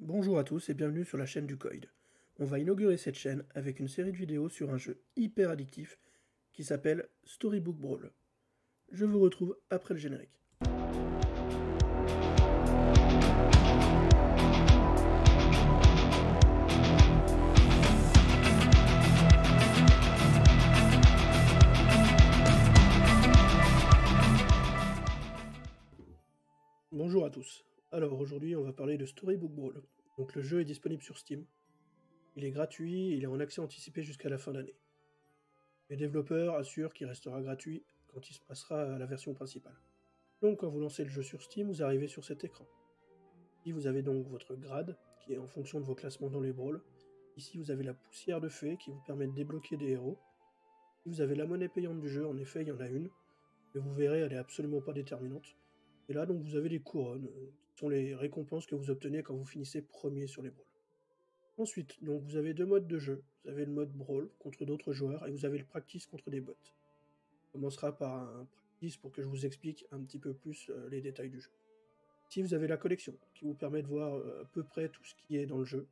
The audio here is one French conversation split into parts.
Bonjour à tous et bienvenue sur la chaîne du Coid. On va inaugurer cette chaîne avec une série de vidéos sur un jeu hyper addictif qui s'appelle Storybook Brawl. Je vous retrouve après le générique. Bonjour à tous. Alors aujourd'hui on va parler de Storybook Brawl. Donc le jeu est disponible sur Steam. Il est gratuit, il est en accès anticipé jusqu'à la fin d'année. Les développeurs assurent qu'il restera gratuit quand il se passera à la version principale. Donc quand vous lancez le jeu sur Steam, vous arrivez sur cet écran. Ici vous avez donc votre grade, qui est en fonction de vos classements dans les brawls. Ici vous avez la poussière de fée qui vous permet de débloquer des héros. Ici vous avez la monnaie payante du jeu, en effet il y en a une, mais vous verrez elle est absolument pas déterminante. Et là, donc, vous avez les couronnes, euh, qui sont les récompenses que vous obtenez quand vous finissez premier sur les brawls. Ensuite, donc, vous avez deux modes de jeu. Vous avez le mode brawl contre d'autres joueurs et vous avez le practice contre des bots. On commencera par un practice pour que je vous explique un petit peu plus euh, les détails du jeu. Ici, vous avez la collection qui vous permet de voir euh, à peu près tout ce qui est dans le jeu,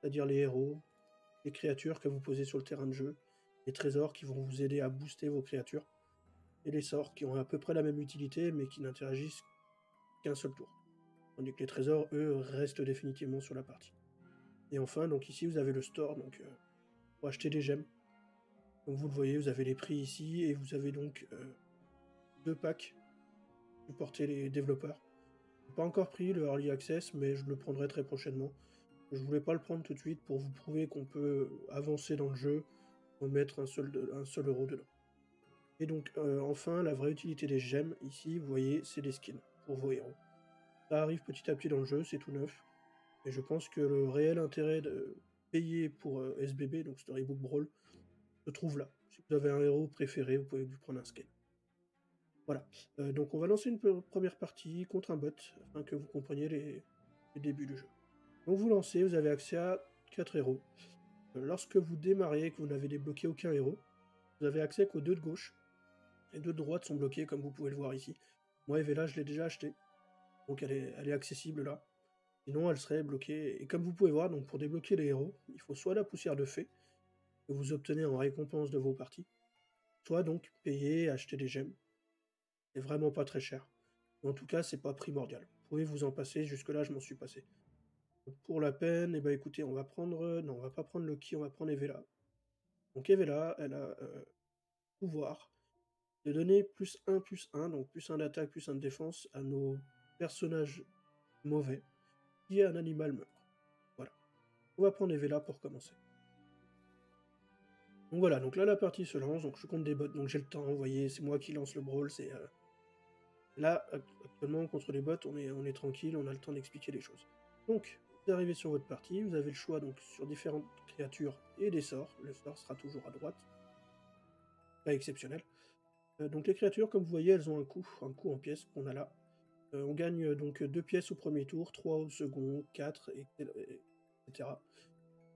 c'est-à-dire les héros, les créatures que vous posez sur le terrain de jeu, les trésors qui vont vous aider à booster vos créatures et les sorts qui ont à peu près la même utilité mais qui n'interagissent qu'un seul tour. Tandis que les trésors, eux, restent définitivement sur la partie. Et enfin, donc ici vous avez le store, donc euh, pour acheter des gemmes. Donc vous le voyez, vous avez les prix ici et vous avez donc euh, deux packs pour porter les développeurs. Pas encore pris le Early Access, mais je le prendrai très prochainement. Je voulais pas le prendre tout de suite pour vous prouver qu'on peut avancer dans le jeu sans mettre un seul, un seul euro dedans. Et donc, euh, enfin, la vraie utilité des gemmes, ici, vous voyez, c'est des skins pour vos héros. Ça arrive petit à petit dans le jeu, c'est tout neuf. Et je pense que le réel intérêt de payer pour euh, SBB, donc Storybook Brawl, se trouve là. Si vous avez un héros préféré, vous pouvez lui prendre un skin. Voilà. Euh, donc on va lancer une première partie contre un bot, afin que vous compreniez les, débuts du jeu. Donc vous lancez, vous avez accès à 4 héros. lorsque vous démarrez et que vous n'avez débloqué aucun héros, vous avez accès qu'aux deux de gauche, les deux de droite sont bloqués, comme vous pouvez le voir ici. Moi, Evela, je l'ai déjà acheté. Donc elle est, accessible là. Sinon, elle serait bloquée. Et comme vous pouvez voir, donc pour débloquer les héros, il faut soit la poussière de fée, que vous obtenez en récompense de vos parties, soit donc payer, acheter des gemmes. C'est vraiment pas très cher. En tout cas, c'est pas primordial. Vous pouvez vous en passer, jusque-là, je m'en suis passé. pour la peine, eh ben, écoutez, on va prendre... Non, on va pas prendre qui, on va prendre Evela. Donc Evela, elle a euh, pouvoir de donner plus 1 plus 1, donc plus 1 d'attaque, plus 1 de défense à nos personnages mauvais, est un animal meurt. Voilà. On va prendre Evela pour commencer. Donc voilà, donc là la partie se lance, donc je compte des bots, donc j'ai le temps, vous voyez, c'est moi qui lance le brawl, c'est... Euh, là, actuellement, contre les bots, on est, on est tranquille, on a le temps d'expliquer les choses. Donc, vous arrivez sur votre partie, vous avez le choix donc sur différentes créatures et des sorts, le sort sera toujours à droite, pas exceptionnel. Euh, donc les créatures, comme vous voyez, elles ont un coût, un coût en pièces qu'on a là. Euh, on gagne euh, donc 2 pièces au premier tour, 3 au second, 4, etc.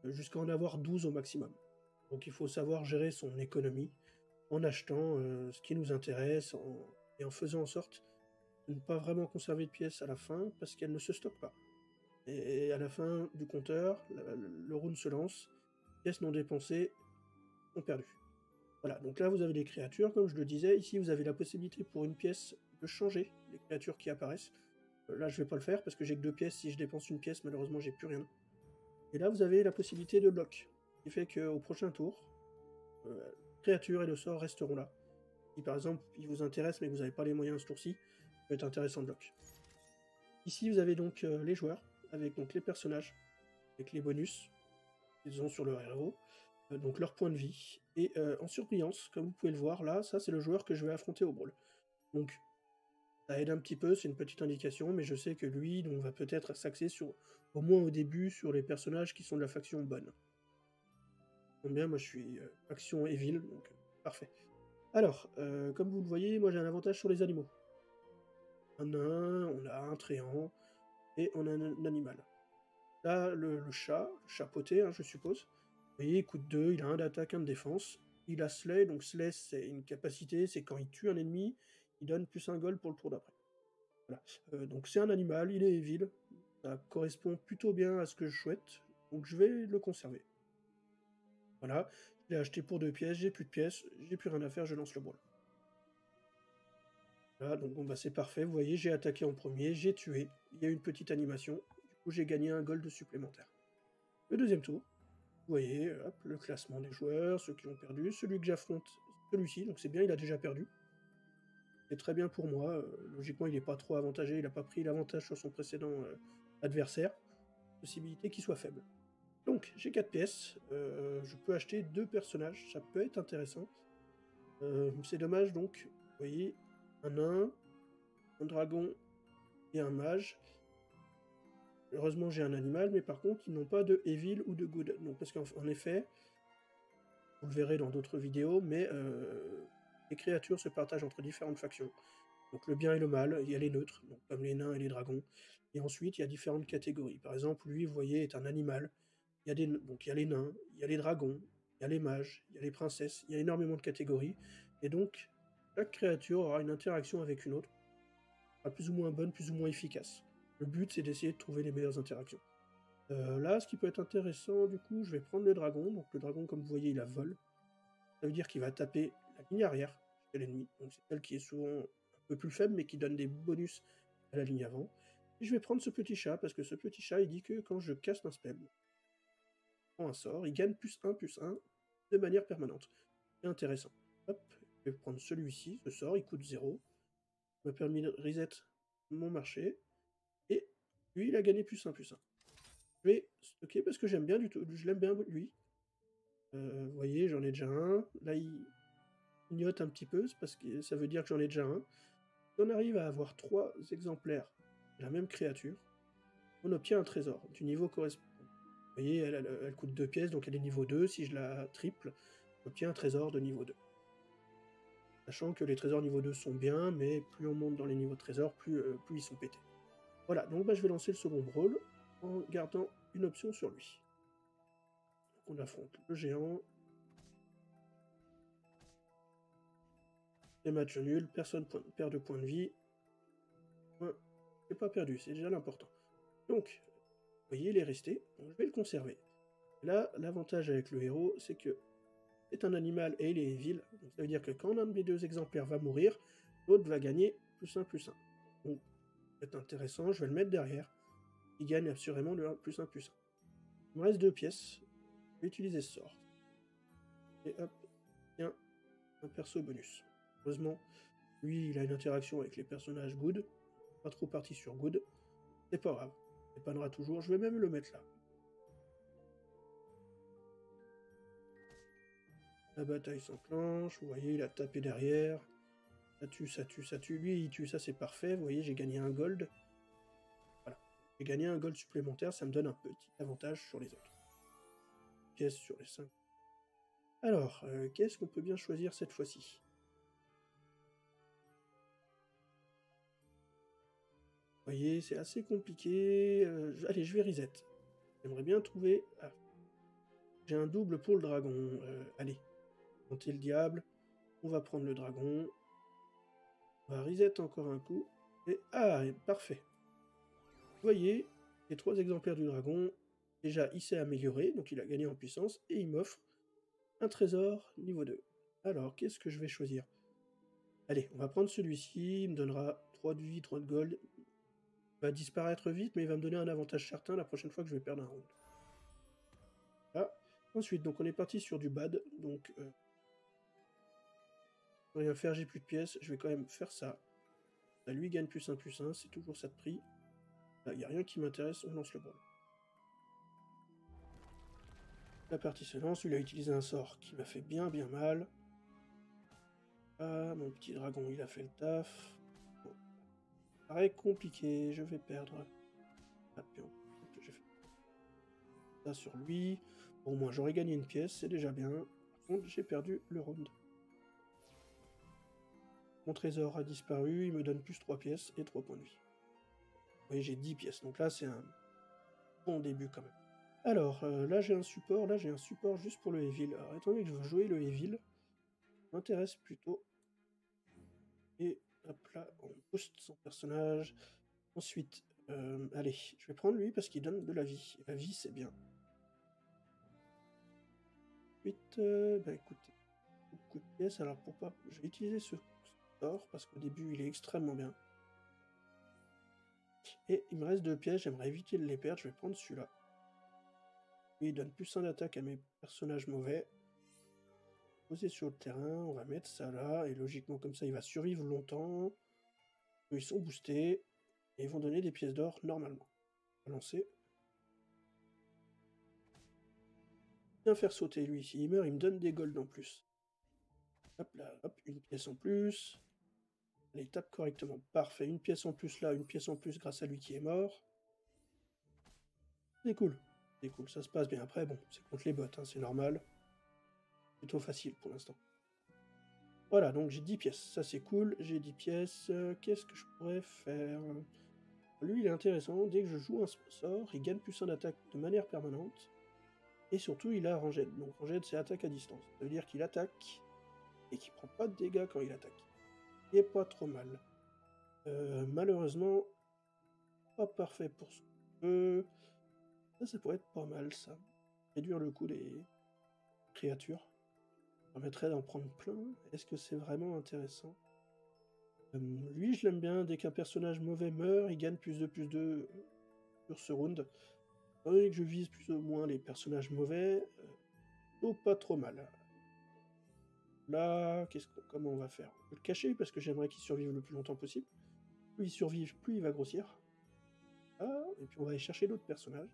Jusqu'à en avoir 12 au maximum. Donc il faut savoir gérer son économie en achetant ce qui nous intéresse et en faisant en sorte de ne pas vraiment conserver de pièces à la fin parce qu'elles ne se stockent pas. Et à la fin du compteur, le round se lance, pièces non dépensées sont perdues. Voilà, donc là vous avez les créatures, comme je le disais. Ici vous avez la possibilité pour une pièce de changer les créatures qui apparaissent. Euh, là je vais pas le faire parce que j'ai que deux pièces. Si je dépense une pièce, malheureusement j'ai plus rien. Et là vous avez la possibilité de lock, qui fait qu'au prochain tour, euh, créature et le sort resteront là. Si par exemple il vous intéresse mais que vous n'avez pas les moyens ce tour-ci, ça peut être intéressant de lock. Ici vous avez donc euh, les joueurs, avec donc les personnages, avec les bonus qu'ils ont sur leur héros. Euh, donc leur point de vie. Et euh, en surbrillance, comme vous pouvez le voir là, ça c'est le joueur que je vais affronter au brawl. Donc ça aide un petit peu, c'est une petite indication, mais je sais que lui donc, va peut-être s'axer sur, au moins au début, sur les personnages qui sont de la faction bonne. Bien, moi je suis euh, faction Evil, donc parfait. Alors, comme vous le voyez, moi j'ai un avantage sur les animaux. Un nain, on a un tréant, et on a un, animal. Là, le, chat, le hein, je suppose voyez, coûte 2, il a un d'attaque, un de défense. Il a Slay, donc Slay c'est une capacité, c'est quand il tue un ennemi, il donne plus un gold pour le tour d'après. Voilà. Euh, donc c'est un animal, il est evil, Ça correspond plutôt bien à ce que je souhaite, donc je vais le conserver. Voilà, je l'ai acheté pour deux pièces, j'ai plus de pièces, j'ai plus rien à faire, je lance le brawl. Voilà, donc bon bah c'est parfait, vous voyez, j'ai attaqué en premier, j'ai tué, il y a une petite animation, du coup j'ai gagné un gold supplémentaire. Le deuxième tour, voyez, le classement des joueurs, ceux qui ont perdu, celui que j'affronte, celui-ci, donc c'est bien, il a déjà perdu. C'est très bien pour moi, euh, logiquement il n'est pas trop avantagé, il n'a pas pris l'avantage sur son précédent euh, adversaire, possibilité qu'il soit faible. Donc j'ai 4 pièces, euh, je peux acheter deux personnages, ça peut être intéressant. c'est dommage donc, vous voyez, un nain, un dragon et un mage. Heureusement, j'ai un animal, mais par contre, ils n'ont pas de evil ou de good. Donc, parce qu'en effet, vous le verrez dans d'autres vidéos, mais euh, les créatures se partagent entre différentes factions. Donc le bien et le mal, il y a les neutres, comme les nains et les dragons. Et ensuite, il y a différentes catégories. Par exemple, lui, vous voyez, est un animal. Il y a des, donc il y a les nains, il y a les dragons, il y a les mages, il y a les princesses. Il y a énormément de catégories. Et donc, chaque créature aura une interaction avec une autre, plus ou moins bonne, plus ou moins efficace. Le but, c'est d'essayer de trouver les meilleures interactions. Euh, là, ce qui peut être intéressant, du coup, je vais prendre le dragon. Donc le dragon, comme vous voyez, il a vol. Ça veut dire qu'il va taper la ligne arrière de l'ennemi. Donc c'est celle qui est souvent un peu plus faible, mais qui donne des bonus à la ligne avant. Et je vais prendre ce petit chat, parce que ce petit chat, il dit que quand je casse un spell, un sort, il gagne plus 1, plus 1 de manière permanente. C'est intéressant. Hop, je vais prendre celui-ci, ce sort, il coûte 0. Il m'a permis de reset mon marché. Lui, il a gagné plus 1, plus 1. Je vais stocker parce que j'aime bien du tout. Je l'aime bien, lui. Euh, vous voyez, j'en ai déjà un. Là, il clignote un petit peu, parce que ça veut dire que j'en ai déjà un. Si on arrive à avoir trois exemplaires de la même créature, on obtient un trésor du niveau correspondant. Vous voyez, elle, coûte 2 pièces, donc elle est niveau 2. Si je la triple, j'obtiens un trésor de niveau 2. Sachant que les trésors niveau 2 sont bien, mais plus on monte dans les niveaux de trésors, plus, euh, plus ils sont pétés. Voilà, donc bah, je vais lancer le second brawl en gardant une option sur lui. on affronte le géant. Les matchs nuls, personne perd de points de vie. C'est pas perdu, c'est déjà l'important. Donc, vous voyez, il est resté, je vais le conserver. Là, l'avantage avec le héros, c'est que c'est un animal et il est vil. ça veut dire que quand un de mes deux exemplaires va mourir, l'autre va gagner plus 1 plus 1. Donc, c'est intéressant, je vais le mettre derrière. Il gagne assurément le 1 plus 1 plus 1. Il me reste deux pièces. Je vais utiliser ce sort. Et hop, tiens, un perso bonus. Heureusement, lui, il a une interaction avec les personnages good. Pas trop parti sur good. C'est pas grave. Il dépannera toujours. Je vais même le mettre là. La bataille s'enclenche, vous voyez, il a tapé derrière. Ça tue, ça tue, ça tue. Lui, il tue, ça c'est parfait. Vous voyez, j'ai gagné un gold. Voilà. J'ai gagné un gold supplémentaire, ça me donne un petit avantage sur les autres. Pièce sur les 5. Alors, euh, qu'est-ce qu'on peut bien choisir cette fois-ci? Vous voyez, c'est assez compliqué. Euh, allez, je vais reset. J'aimerais bien trouver... Ah. J'ai un double pour le dragon. Euh, allez, le diable. On va prendre le dragon. On va reset encore un coup. Et ah, parfait. Vous voyez, les trois exemplaires du dragon. Déjà, il s'est amélioré, donc il a gagné en puissance. Et il m'offre un trésor niveau 2. Alors, qu'est-ce que je vais choisir? Allez, on va prendre celui-ci. Il me donnera 3 de vie, 3 de gold. Va disparaître vite, mais il va me donner un avantage certain la prochaine fois que je vais perdre un round. Ensuite, donc on est parti sur du bad. Donc, euh, rien faire, j'ai plus de pièces, je vais quand même faire ça. Lui gagne plus 1 plus 1, c'est toujours ça de prix. Il n'y a rien qui m'intéresse, on lance le ball. La partie se lance, lui a utilisé un sort qui m'a fait bien bien mal. Ah, mon petit dragon, il a fait le taf. Bon. Pareil, compliqué, je vais perdre. Ah, ça sur lui. Au moins, j'aurais gagné une pièce, c'est déjà bien. J'ai perdu le round. Mon trésor a disparu, il me donne plus 3 pièces et 3 points de vie. Voyez, j'ai 10 pièces, donc là c'est un bon début quand même. Alors, euh, là j'ai un support, là j'ai un support juste pour le Evil. Alors, étant donné que je veux jouer le Evil, m'intéresse plutôt. Et hop là, on booste son personnage. Ensuite, Euh, allez, je vais prendre lui parce qu'il donne de la vie. La vie, c'est bien. Ensuite, euh, bah écoutez, beaucoup de pièces. Alors pour pas, je vais utiliser ce sort parce qu'au début, il est extrêmement bien. Et il me reste deux pièces, j'aimerais éviter de les perdre. Je vais prendre celui-là. Lui, il donne plus un d'attaque à mes personnages mauvais. Poser sur le terrain, on va mettre ça là. Et logiquement, comme ça, il va survivre longtemps. Ils sont boostés. Et ils vont donner des pièces d'or normalement. On va lancer. Bien faire sauter lui. S'il meurt, il me donne des golds en plus. Hop là, hop, une pièce en plus. Allez, tape correctement. Parfait. Une pièce en plus là, une pièce en plus grâce à lui qui est mort. C'est cool. C'est cool, ça se passe bien. Après, bon, c'est contre les bots, hein, c'est normal. Plutôt facile pour l'instant. Voilà, donc j'ai 10 pièces. Ça, c'est cool. J'ai 10 pièces. Euh, qu'est-ce que je pourrais faire? Lui, il est intéressant. Dès que je joue un sort, il gagne plus en attaque de manière permanente. Et surtout, il a Ranged. Donc Ranged, c'est attaque à distance. Ça veut dire qu'il attaque et qu'il prend pas de dégâts quand il attaque. Est pas trop mal. Euh, malheureusement, pas parfait pour ce que... Ça, pourrait être pas mal, ça. Réduire le coût des créatures. permettrait d'en prendre plein. Est-ce que c'est vraiment intéressant? Euh, Lui, je l'aime bien. Dès qu'un personnage mauvais meurt, il gagne plus de plus de sur ce round. Étant que je vise plus ou moins les personnages mauvais, euh, pas trop mal. Là, qu'est-ce comment on va faire? On peut le cacher parce que j'aimerais qu'il survive le plus longtemps possible. Plus il survive, plus il va grossir. Ah, et puis on va aller chercher d'autres personnages.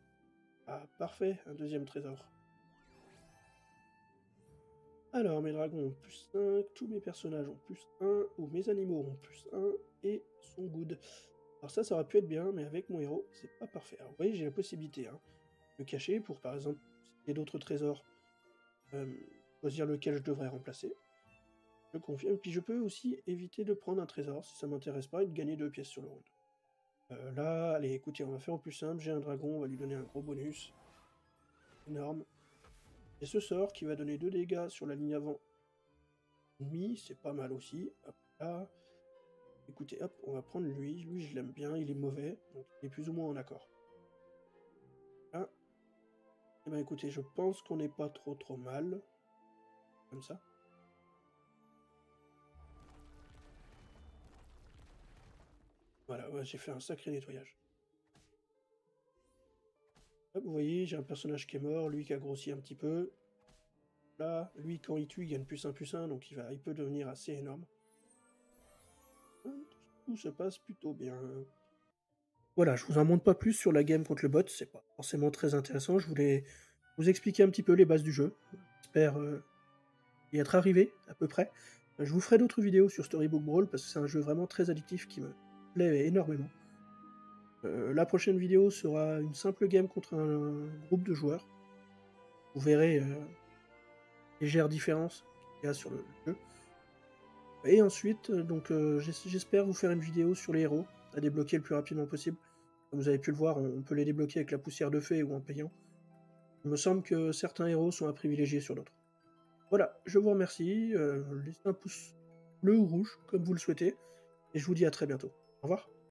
Ah, parfait, un deuxième trésor. Alors, mes dragons ont plus 5, tous mes personnages ont plus 1, ou mes animaux ont plus 1, et sont good. Alors ça, ça aurait pu être bien, mais avec mon héros, c'est pas parfait. Alors vous voyez, j'ai la possibilité hein, de cacher pour, par exemple, s'il y d'autres trésors, euh, choisir lequel je devrais remplacer. Confirme. Puis je peux aussi éviter de prendre un trésor si ça m'intéresse pas et de gagner deux pièces sur le round. Euh, là, allez, écoutez, on va faire au plus simple. J'ai un dragon, on va lui donner un gros bonus. Énorme. Et ce sort qui va donner 2 dégâts sur la ligne avant. Mi, c'est pas mal aussi. Hop là. Écoutez, hop, on va prendre lui. Lui, je l'aime bien, il est mauvais, donc il est plus ou moins en accord. Là. Eh ben écoutez, je pense qu'on n'est pas trop trop mal. Comme ça. Voilà, j'ai fait un sacré nettoyage. vous voyez, j'ai un personnage qui est mort, lui qui a grossi un petit peu. Là, lui, quand il tue, il gagne plus 1, plus 1, donc il, va, il peut devenir assez énorme. Tout se passe plutôt bien. Voilà, je vous en montre pas plus sur la game contre le bot, c'est pas forcément très intéressant. Je voulais vous expliquer un petit peu les bases du jeu. J'espère euh, y être arrivé, à peu près. Je vous ferai d'autres vidéos sur Storybook Brawl, parce que c'est un jeu vraiment très addictif qui me, énormément. Euh, la prochaine vidéo sera une simple game contre un groupe de joueurs. Vous verrez euh, légère différence qu'il y a sur le jeu. Et ensuite, euh, donc j'espère vous faire une vidéo sur les héros à débloquer le plus rapidement possible. Comme vous avez pu le voir, on peut les débloquer avec la poussière de fée ou en payant. Il me semble que certains héros sont à privilégier sur d'autres. Voilà, je vous remercie. laissez un pouce bleu ou rouge, comme vous le souhaitez. Et je vous dis à très bientôt. Au revoir.